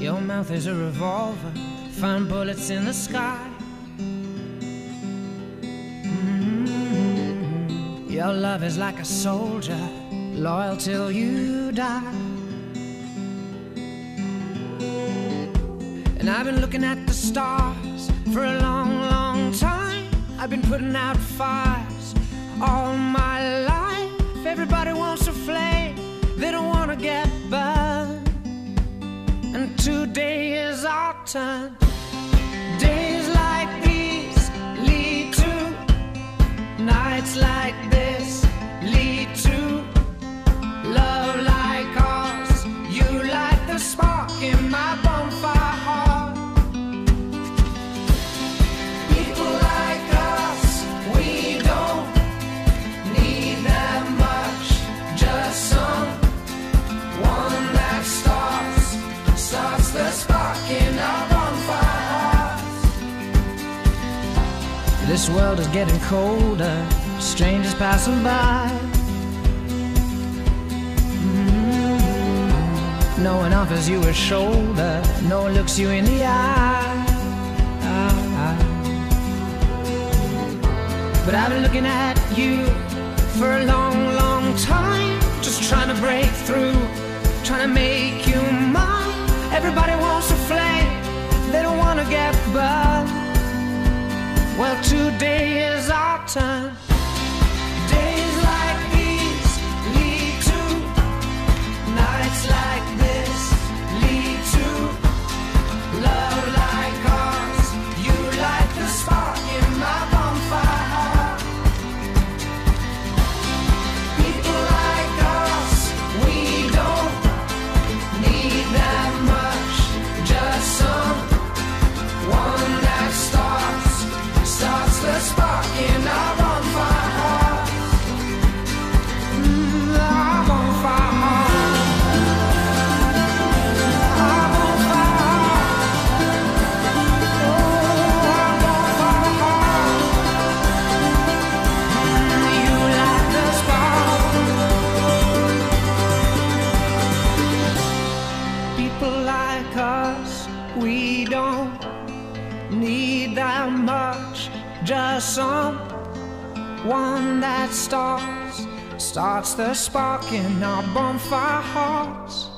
Your mouth is a revolver, find bullets in the sky. Mm-hmm. Your love is like a soldier, loyal till you die. And I've been looking at the stars for a long, long time. I've been putting out fires all my life. Everybody wants a flame, today is our turn. This world is getting colder, strangers passing by. Mm. No one offers you a shoulder, no one looks you in the eye. But I've been looking at you for a long, long time. Just trying to break through, trying to make you mine. Everybody wants a flame, they don't wanna get burned. Well, today is our turn. Don't need that much. Just someone that starts, starts the spark in our bonfire hearts.